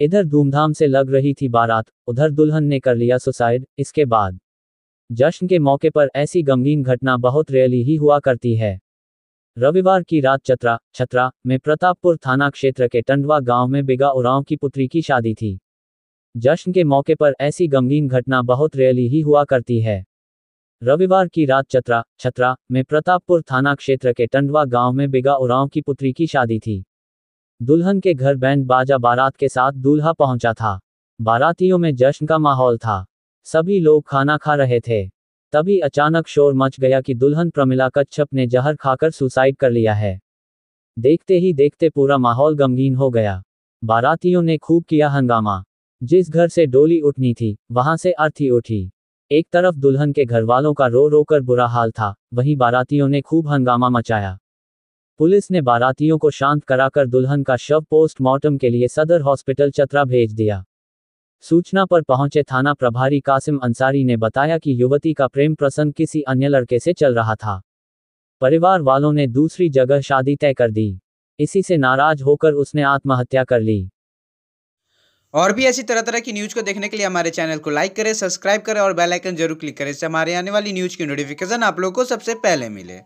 इधर धूमधाम से लग रही थी बारात, उधर दुल्हन ने कर लिया सुसाइड, इसके बाद। जश्न के मौके पर ऐसी गमगीन घटना बहुत रेयली ही हुआ करती है। रविवार की रात चतरा, छतरा, में प्रतापपुर थाना क्षेत्र के टंडवा गाँव में बिगा उरांव की पुत्री की शादी थी। जश्न के मौके पर ऐसी गमगीन घटना बहुत रेयली ही हुआ करती है। रविवार की रात चतरा, छतरा, में प्रतापपुर थाना क्षेत्र के टंडवा गाँव में बिगा उरांव की पुत्री की शादी थी। दुल्हन के घर बैंड बाजा बारात के साथ दूल्हा पहुँचा था। बारातियों में जश्न का माहौल था। सभी लोग खाना खा रहे थे। तभी अचानक शोर मच गया कि दुल्हन प्रमिला कच्छप ने जहर खाकर सुसाइड कर लिया है। देखते ही देखते पूरा माहौल गमगीन हो गया। बारातियों ने खूब किया हंगामा। जिस घर से डोली उठनी थी, वहाँ से अर्थी उठी। एक तरफ़ दुल्हन के घर वालों का रो रो कर बुरा हाल था, वहीं बारातियों ने खूब हंगामा मचाया। पुलिस ने बारातियों को शांत कराकर दुल्हन का शव पोस्टमार्टम के लिए सदर हॉस्पिटल चतरा भेज दिया। सूचना पर पहुँचे थाना प्रभारी कासिम अंसारी ने बताया कि युवती का प्रेम प्रसंग किसी अन्य लड़के से चल रहा था। परिवार वालों ने दूसरी जगह शादी तय कर दी। इसी से नाराज़ होकर उसने आत्महत्या कर ली। और भी ऐसी तरह तरह की न्यूज़ को देखने के लिए हमारे चैनल को लाइक करें, सब्सक्राइब करें और बेल आइकन ज़रूर क्लिक करें इससे हमारे आने वाली न्यूज़ की नोटिफिकेशन आप लोगों को सबसे पहले मिले।